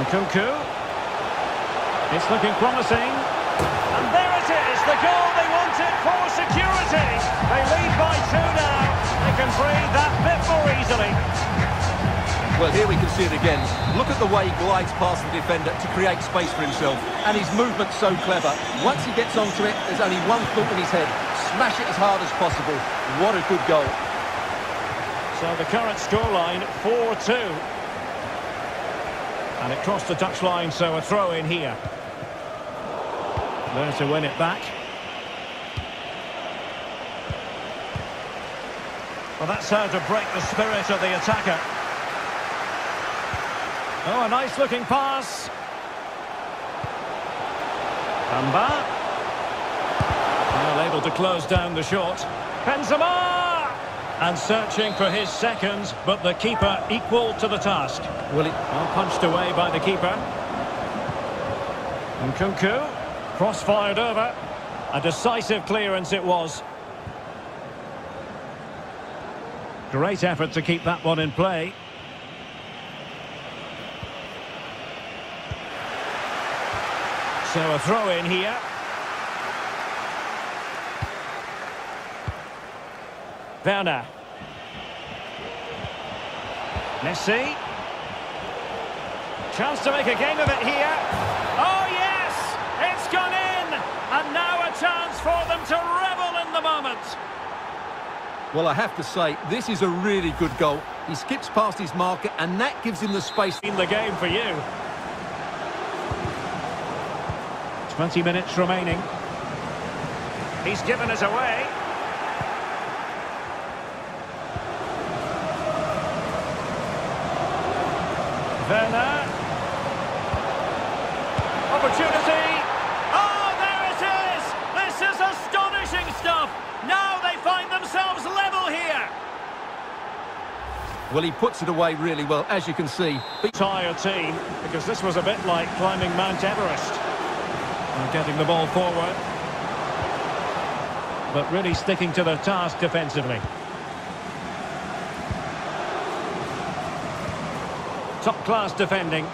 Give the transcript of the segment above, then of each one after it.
Nkunku. It's looking promising. And there it is, the goal they wanted for security. They lead by two now. They can breathe that bit more easily. Well, here we can see it again. Look at the way he glides past the defender to create space for himself. And his movement's so clever. Once he gets onto it, there's only one thought in his head. Smash it as hard as possible. What a good goal. So the current scoreline, 4-2. And it crossed the touchline, so a throw in here. There to win it back. Well, that's how to break the spirit of the attacker. Oh, a nice-looking pass. Bamba. Well able to close down the shot. Benzema! And searching for his seconds, but the keeper equal to the task. Well, it, Well punched away by the keeper. Nkunku. Cross fired over. A decisive clearance it was. Great effort to keep that one in play. So a throw in here. Werner. Messi. Chance to make a game of it here. Oh, yes! It's gone in! And now a chance for them to revel in the moment. well, I have to say, this is a really good goal. He skips past his marker, and that gives him the space. In the game for you. 20 minutes remaining. He's given us away. Werner. Opportunity. Oh, there it is! This is astonishing stuff. Now they find themselves level here. Well, he puts it away really well, as you can see. Entire team, because this was a bit like climbing Mount Everest. And getting the ball forward. But really sticking to the task defensively. Top-class defending.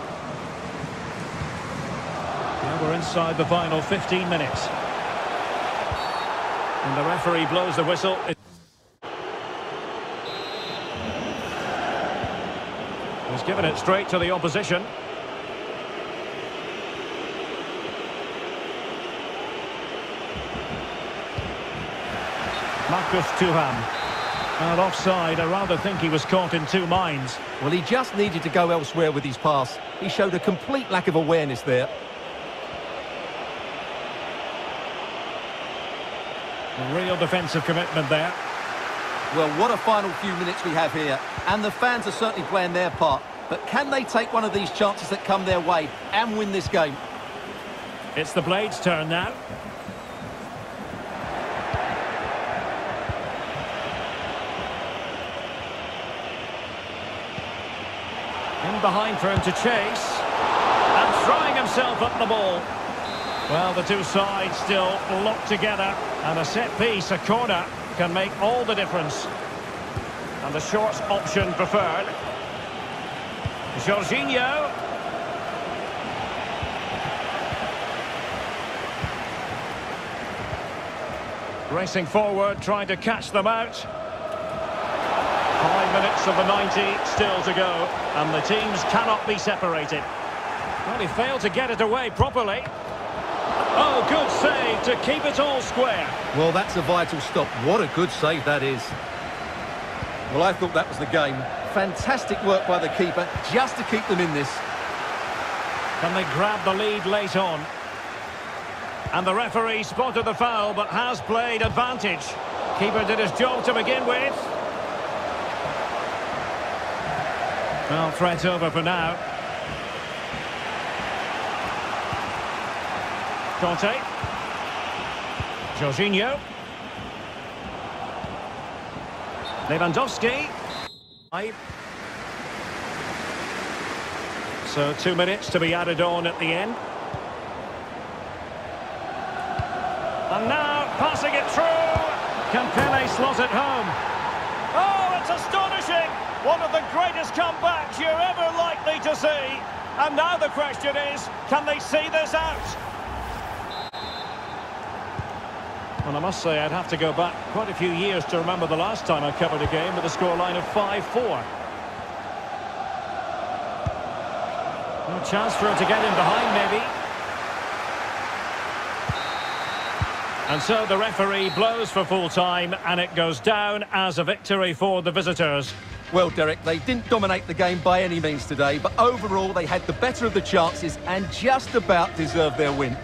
Now we're inside the final 15 minutes. And the referee blows the whistle. He's given it straight to the opposition. Marcus Thuram. And offside, I rather think he was caught in two minds. Well, he just needed to go elsewhere with his pass. He showed a complete lack of awareness there. Real defensive commitment there. Well, what a final few minutes we have here. And the fans are certainly playing their part. But can they take one of these chances that come their way and win this game? It's the Blades' turn now. In behind for him to chase. And throwing himself at the ball. Well, the two sides still locked together. And a set piece, a corner, can make all the difference. And the short option preferred. Jorginho. Racing forward, trying to catch them out. Five minutes of the 90 still to go, and the teams cannot be separated. Well, he failed to get it away properly. Oh, good save to keep it all square. Well, that's a vital stop. What a good save that is. Well, I thought that was the game. Fantastic work by the keeper just to keep them in this. Can they grab the lead late on? And the referee spotted the foul, but has played advantage. Keeper did his job to begin with. Well, threat over for now. Kanté. Jorginho. Lewandowski. So two minutes to be added on at the end. And now passing it through. Can Pele slot it home? Oh, it's astonishing! One of the greatest comebacks to see. And now the question is, can they see this out? And I must say, I'd have to go back quite a few years to remember the last time I covered a game with a scoreline of 5-4. No chance for him to get in behind, maybe. And so the referee blows for full time, and it goes down as a victory for the visitors. Well, Derek, they didn't dominate the game by any means today, but overall they had the better of the chances and just about deserved their win.